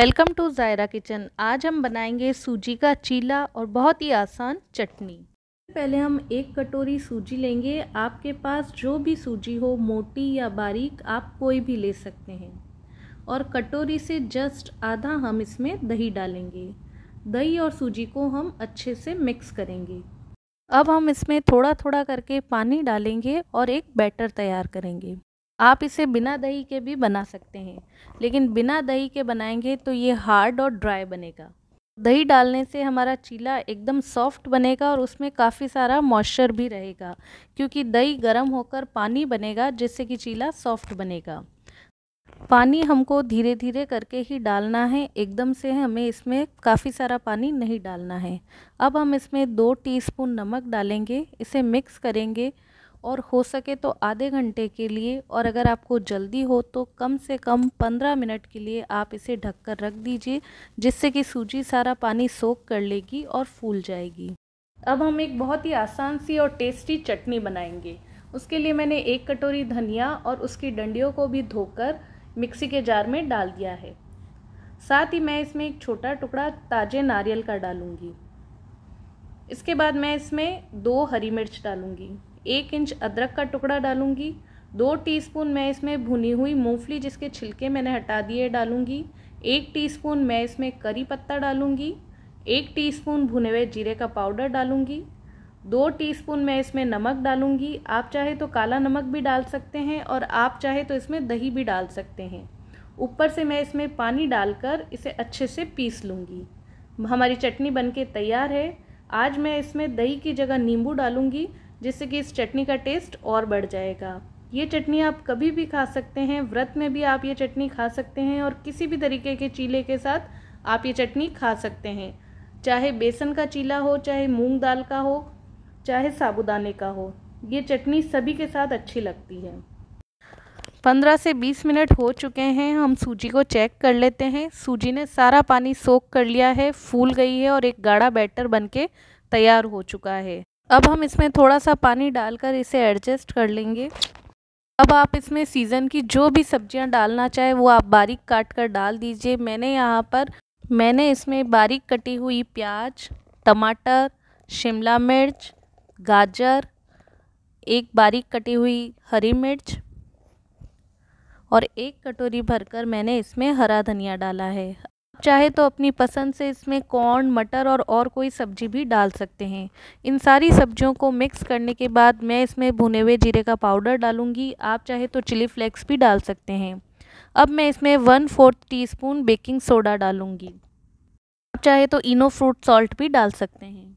Welcome to Zaira kitchen. आज हम बनाएँगे सूजी का चीला और बहुत ही आसान चटनी। पहले हम एक कटोरी सूजी लेंगे। आपके पास जो भी सूजी हो, मोटी या बारीक, आप कोई भी ले सकते हैं। और कटोरी से जस्ट आधा हम इसमें दही डालेंगे। दही और सूजी को हम अच्छे से मिक्स करेंगे। अब हम इसमें थोड़ा थोड़ा करके पानी डालेंगे और एक बैटर तैयार करेंगे। आप इसे बिना दही के भी बना सकते हैं। लेकिन बिना दही के बनाएँगे तो ये हार्ड और ड्राई बनेगा। दही डालने से हमारा चीला एकदम सॉफ्ट बनेगा और उसमें काफ़ी सारा मॉइस्चर भी रहेगा, क्योंकि दही गर्म होकर पानी बनेगा, जिससे कि चीला सॉफ्ट बनेगा। पानी हमको धीरे धीरे करके ही डालना है, एकदम से हमें इसमें काफ़ी सारा पानी नहीं डालना है। अब हम इसमें दो टीस्पून नमक डालेंगे, इसे मिक्स करेंगे और हो सके तो आधे घंटे के लिए और अगर आपको जल्दी हो तो कम से कम पंद्रह मिनट के लिए आप इसे ढककर रख दीजिए, जिससे कि सूजी सारा पानी सोख कर लेगी और फूल जाएगी। अब हम एक बहुत ही आसान सी और टेस्टी चटनी बनाएँगे। उसके लिए मैंने एक कटोरी धनिया और उसकी डंडियों को भी धोकर मिक्सी के जार में डाल दिया है। साथ ही मैं इसमें एक छोटा टुकड़ा ताजे नारियल का डालूँगी। इसके बाद मैं इसमें दो हरी मिर्च डालूँगी। एक इंच अदरक का टुकड़ा डालूँगी, दो टीस्पून मैं इसमें भुनी हुई मूंगफली जिसके छिलके मैंने हटा दिए डालूँगी, एक टीस्पून मैं इसमें करी पत्ता डालूँगी, एक टीस्पून भुने हुए जीरे का पाउडर डालूँगी, दो टीस्पून मैं इसमें नमक डालूँगी। आप चाहे तो काला नमक भी डाल सकते हैं और आप चाहे तो इसमें दही भी डाल सकते हैं। ऊपर से मैं इसमें पानी डालकर इसे अच्छे से पीस लूँगी। हमारी चटनी बनके तैयार है। आज मैं इसमें दही की जगह नींबू डालूँगी। जिससे कि इस चटनी का टेस्ट और बढ़ जाएगा। ये चटनी आप कभी भी खा सकते हैं, व्रत में भी आप ये चटनी खा सकते हैं और किसी भी तरीके के चीले के साथ आप ये चटनी खा सकते हैं। चाहे बेसन का चीला हो, चाहे मूंग दाल का हो, चाहे साबुदाने का हो, ये चटनी सभी के साथ अच्छी लगती है। पंद्रह से बीस मिनट हो चुके हैं, हम सूजी को चेक कर लेते हैं। सूजी ने सारा पानी सोख कर लिया है, फूल गई है और एक गाढ़ा बैटर बनके तैयार हो चुका है। अब हम इसमें थोड़ा सा पानी डालकर इसे एडजस्ट कर लेंगे। अब आप इसमें सीज़न की जो भी सब्ज़ियाँ डालना चाहे, वो आप बारीक काट कर डाल दीजिए। मैंने यहाँ पर, मैंने इसमें बारीक कटी हुई प्याज, टमाटर, शिमला मिर्च, गाजर, एक बारीक कटी हुई हरी मिर्च और एक कटोरी भरकर मैंने इसमें हरा धनिया डाला है। चाहे तो अपनी पसंद से इसमें कॉर्न मटर और और कोई सब्ज़ी भी डाल सकते हैं। इन सारी सब्जियों को मिक्स करने के बाद मैं इसमें भुने हुए जीरे का पाउडर डालूँगी। आप चाहे तो चिली फ्लेक्स भी डाल सकते हैं। अब मैं इसमें one fourth tea baking soda डालूँगी। आप चाहे तो इनो फ्रूट सॉल्ट भी डाल सकते हैं।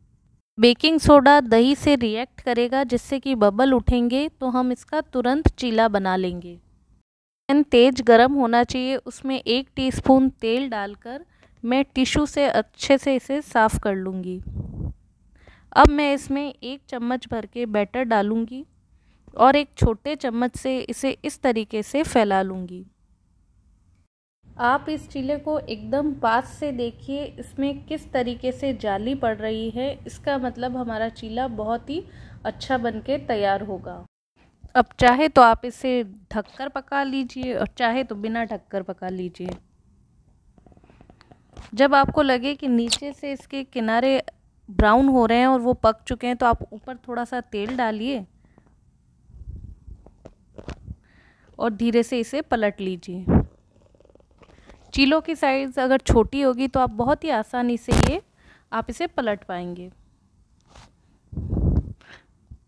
बेकिंग सोडा दही से रिएक्ट करेगा, जिससे कि बबल उठेंगे तो हम इसका तुरंत चीला बना लेंगे। पैन तेज गरम होना चाहिए। उसमें एक टीस्पून तेल डालकर मैं टिश्यू से अच्छे से इसे साफ़ कर लूँगी। अब मैं इसमें एक चम्मच भर के बैटर डालूँगी और एक छोटे चम्मच से इसे इस तरीके से फैला लूँगी। आप इस चीले को एकदम पास से देखिए, इसमें किस तरीके से जाली पड़ रही है। इसका मतलब हमारा चीला बहुत ही अच्छा बनके तैयार होगा। अब चाहे तो आप इसे ढककर पका लीजिए और चाहे तो बिना ढककर पका लीजिए। जब आपको लगे कि नीचे से इसके किनारे ब्राउन हो रहे हैं और वो पक चुके हैं तो आप ऊपर थोड़ा सा तेल डालिए और धीरे से इसे पलट लीजिए। चीलों की साइज़ अगर छोटी होगी तो आप बहुत ही आसानी से ये, आप इसे पलट पाएँगे।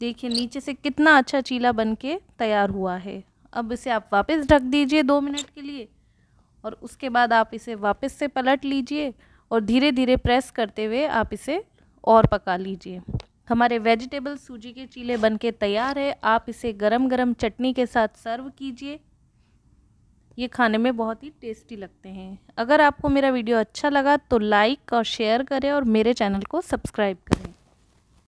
देखिए, नीचे से कितना अच्छा चीला बन के तैयार हुआ है। अब इसे आप वापस ढक दीजिए दो मिनट के लिए और उसके बाद आप इसे वापस से पलट लीजिए और धीरे धीरे प्रेस करते हुए आप इसे और पका लीजिए। हमारे वेजिटेबल सूजी के चीले बन के तैयार है। आप इसे गरम गरम चटनी के साथ सर्व कीजिए। ये खाने में बहुत ही टेस्टी लगते हैं। अगर आपको मेरा वीडियो अच्छा लगा तो लाइक और शेयर करें और मेरे चैनल को सब्सक्राइब करें।